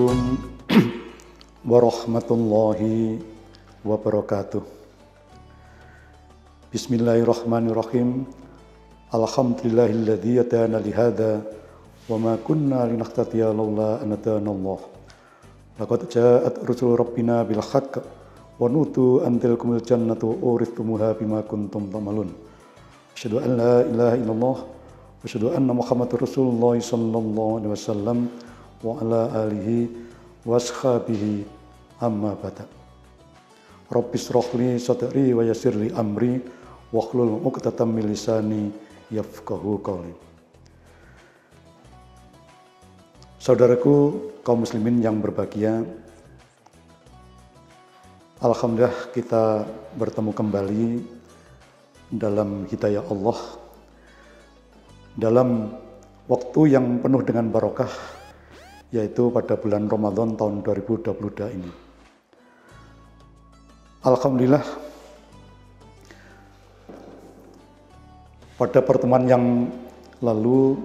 عليكم ورحمة الله وبركاته. بسم الله الرحمن الرحيم. الحمد لله الذي أتانا لهذا وما كنا لنهتدي لولا أن هدانا الله. لقد جاءت رسل ربنا بالحق ونوتوا أن تلكم الجنة أورثتموها بما كنتم تعملون أشهد أن لا إله إلا الله وأشهد أن محمد رسول الله صلى الله عليه وسلم. Wa ala alihi wa ashabihi amma bada. Rabbis rohli sadri wa yasirli amri wa hlul uqtatam min lisani yafqahu qawli. Saudaraku kaum muslimin yang berbahagia, Alhamdulillah kita bertemu kembali dalam hidayah Allah dalam waktu yang penuh dengan barokah yaitu pada bulan Ramadan tahun 2022 ini. Alhamdulillah pada pertemuan yang lalu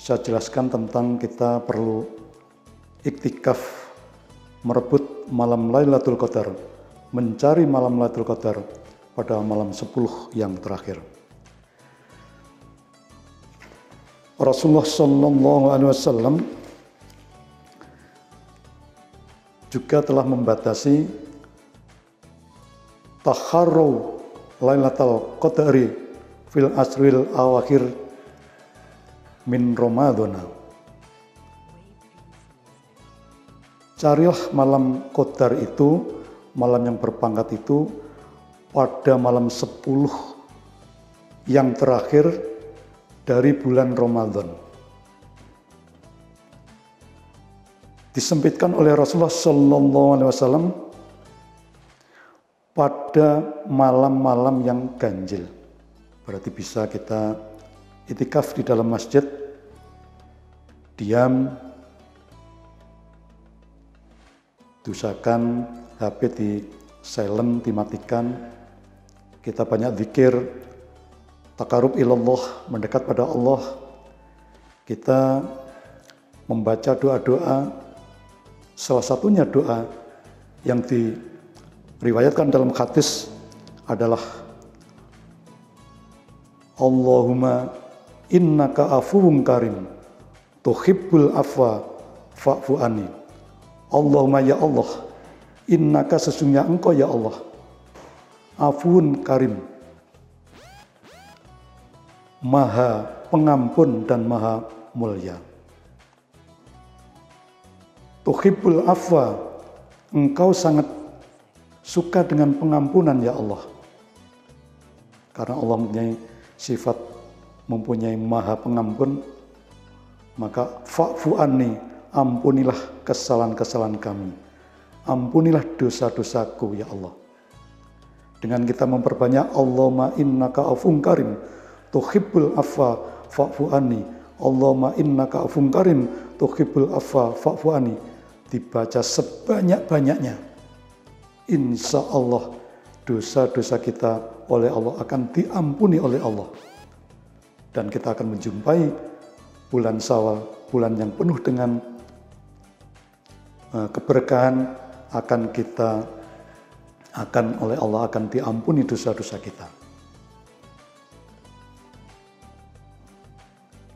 saya jelaskan tentang kita perlu iktikaf merebut malam Lailatul Qadar, mencari malam Lailatul Qadar pada malam 10 yang terakhir. Rasulullah Shallallahu Alaihi Wasallam juga telah membatasi taharru Lailatul Qadari fil asril awakhir min Ramadana. Carilah malam Qadar itu, malam yang berpangkat itu pada malam 10 yang terakhir dari bulan Ramadan. Disempitkan oleh Rasulullah Shallallahu Alaihi Wasallam pada malam-malam yang ganjil. Berarti bisa kita itikaf di dalam masjid, diam, dusakan, HP di silent, dimatikan, kita banyak zikir, takarub ilallah, mendekat pada Allah, kita membaca doa-doa Salah satunya doa yang diriwayatkan dalam hadis adalah Allahumma innaka afuwun karim tuhibbul afwa fa'fu ani. Allahumma ya Allah innaka sesungguhnya engkau ya Allah afuun karim maha pengampun dan maha mulia tuhibbul afwa. Engkau sangat suka dengan pengampunan ya Allah. Karena Allah mempunyai sifat mempunyai maha pengampun maka fa'fu anni ampunilah kesalahan-kesalahan kami. Ampunilah dosa-dosaku ya Allah. Dengan kita memperbanyak Allahumma innaka afun karim. Tuhibbul afwa fa'fu anni Allahumma innaka karim. Tuhibbul afwa fa'fu anni dibaca sebanyak-banyaknya, insya Allah dosa-dosa kita oleh Allah akan diampuni oleh Allah. Dan kita akan menjumpai bulan Sawal, bulan yang penuh dengan uh, keberkahan akan kita akan oleh Allah akan diampuni dosa-dosa kita.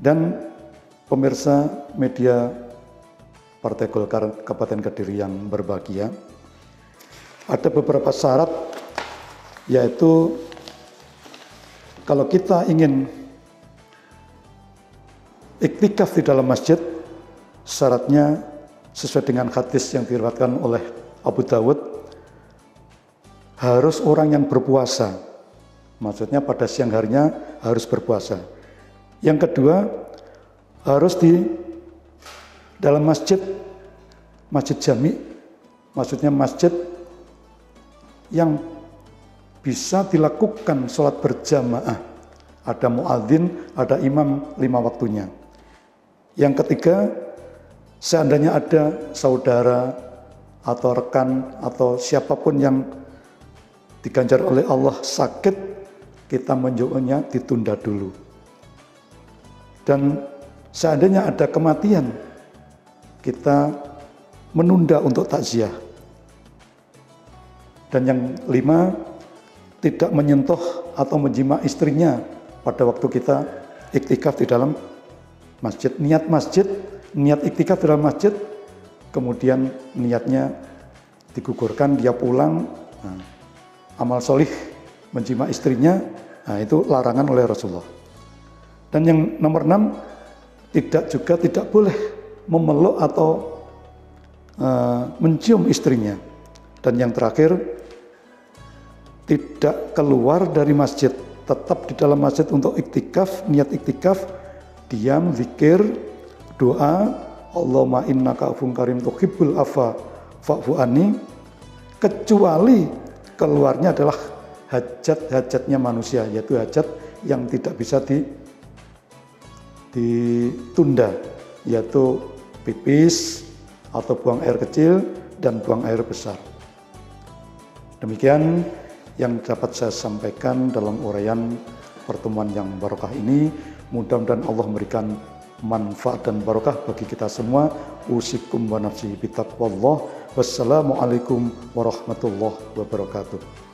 Dan pemirsa media Partai Golkar Kabupaten Kediri yang berbahagia. Ada beberapa syarat yaitu kalau kita ingin iktikaf di dalam masjid, syaratnya sesuai dengan hadis yang diriwayatkan oleh Abu Dawud, harus orang yang berpuasa. Maksudnya pada siang harinya harus berpuasa. Yang kedua, harus di dalam masjid, masjid jami, maksudnya masjid yang bisa dilakukan sholat berjamaah. Ada muadzin, ada imam lima waktunya. Yang ketiga, seandainya ada saudara atau rekan atau siapa pun yang diganjar oleh Allah sakit, kita menjauhnya ditunda dulu. Dan seandainya ada kematian, kita menunda untuk takziah. Dan yang lima, tidak menyentuh atau menjima istrinya pada waktu kita iktikaf di dalam masjid. Niat masjid, niat iktikaf di dalam masjid, kemudian niatnya digugurkan, dia pulang, nah, amal solih menjima istrinya, nah itu larangan oleh Rasulullah. Dan yang nomor enam, tidak juga tidak boleh memeluk atau uh, mencium istrinya. Dan yang terakhir, tidak keluar dari masjid, tetap di dalam masjid untuk iktikaf, niat iktikaf, diam, zikir, doa, Allahumma innaka afun karim tuhibbul afa fa'fu anni, kecuali keluarnya adalah hajat-hajatnya manusia, yaitu hajat yang tidak bisa di, ditunda, yaitu pipis atau buang air kecil dan buang air besar. Demikian yang dapat saya sampaikan dalam uraian pertemuan yang barokah ini. Mudah-mudahan Allah memberikan manfaat dan barokah bagi kita semua. Usikum wa nafsi bitaqwallah. Wassalamualaikum warahmatullahi wabarakatuh.